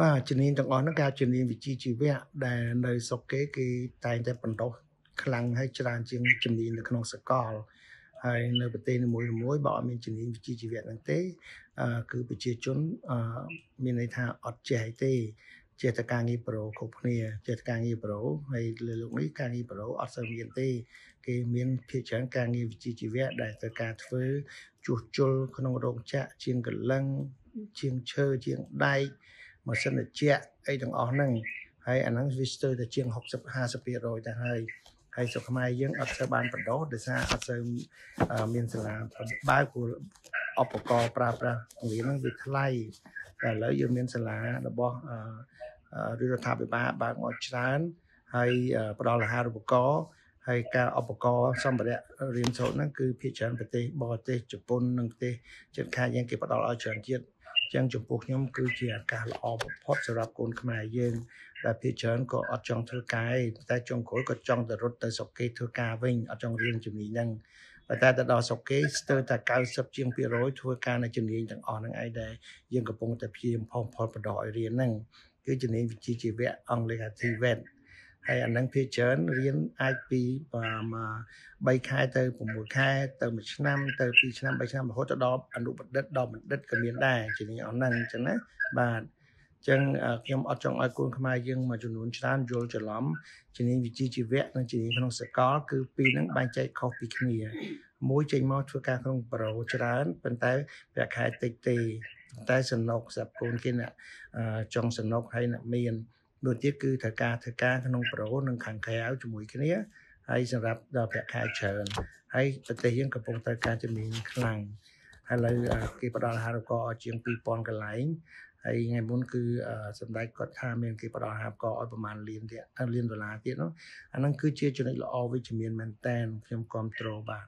បាទជំនាញទាំងអស់ហ្នឹងគេជំនាញវិជ្ជាជីវៈដែលនៅស្រុកគេគេតែងតែបន្តខ្លាំងហើយច្រើនជាងជំនាញនៅក្នុងសកលហើយនៅប្រទេសនីមួយៗបើអត់មានជំនាញវិជ្ជាជីវៈហ្នឹងទេគឺប្រជាជនមានន័យថាអត់ចេះទេចេះតែការងារប្រូគ្រប់គ្នាចេះតែការងារប្រូហើយលើលោកនេះការងារប្រូអត់សូវមានទេ គេមានភាគច្រើនការងារវិជ្ជាជីវៈដែលត្រូវការធ្វើជួសជុលក្នុងរោងចក្រជាងកលឹងជាងឈើជាងដែក ម៉ាស៊ីនត្រជាក់អីទាំងអស់ហ្នឹងហើយអាហ្នឹងវាស្ទើរតែជាង60 50%ទៅហើយហើយស្រុកខ្មែរយើងអត់សូវបានបដោះដោយសារអត់សូវមានសាលាបើព្រោះឧបករណ៍ប្រើប្រាស់វាហ្នឹងវាថ្លៃតែឥឡូវយើងមានសាលារបស់រដ្ឋាភិបាលបើកមកច្រើនហើយផ្ដល់អាហារូបករណ៍ហើយការឧបករណ៍សម្ភារៈរៀនសូត្រហ្នឹងគឺភាគច្រើនប្រទេសបរទេសជប៉ុននិងប្រទេសជិតខាងយើងគេផ្ដល់ឲ្យច្រើនជាតិ ចឹងចំពោះខ្ញុំគឺជាឱកាសល្អបំផុតសម្រាប់កូនខ្មែរយើងដែលភាគច្រើនក៏អត់ចង់ធ្វើការទេតែចុងក្រោយក៏ចង់ទៅរត់ទៅស្រុកគេធ្វើការវិញអត់ចង់រៀនជំនាញហ្នឹងតែទៅដល់ស្រុកគេស្ទើរតែ90ជាង200ធ្វើការនៅជំនាញទាំងអស់ហ្នឹងឯងដែលយើងកំពុងតែព្យាយាមផងផលបដឲ្យរៀនហ្នឹងគឺជំនាញវិជ្ជាជីវៈអង់គ្លេសថា TVET ហើយអានឹងភាគច្រើនរៀនអាចពី3ខែទៅ6ខែទៅ1ឆ្នាំទៅ2ឆ្នាំ3ឆ្នាំរហូតទៅដល់អនុបណ្ឌិតដល់បណ្ឌិតក៏មានដែរជំនាញអស់ហ្នឹងអញ្ចឹងណាបាទចឹងខ្ញុំអត់ចង់ឲ្យកូនខ្មែរយើងមួយចំនួនច្រើនយល់ច្រឡំជំនាញវិជ្ជាជីវៈនិងជំនាញក្នុងសកលគឺពីរហ្នឹងបែងចែកខុសពីគ្នាមួយចេញមកធ្វើការក្នុងប្រូច្រើនប៉ុន្តែប្រាក់ខែតិចទេតែសំណុកសម្រាប់កូនគេអ្នកចង់សំណុកហើយអ្នកមាន មួយទៀតគឺត្រូវការធ្វើការក្នុងប្រូនិងខាងក្រៅជាមួយគ្នាហើយសម្រាប់ដល់ប្រាក់ខែច្រើនហើយប្រទេសយើងកំពុងត្រូវការជំនាញខ្លាំងហើយឥឡូវគេផ្ដល់អាហារូបករណ៍ជាង2000កន្លែងហើយថ្ងៃមុនគឺសម្ដេចគាត់ថាមានគេផ្ដល់អាហារូបករណ៍ឲ្យប្រហែលលានទៀតលានដុល្លារទៀតនោះអាហ្នឹងគឺជាចំណុចល្អវិជ្ជមានមែនតែនខ្ញុំគ្រប់គ្រងបាទ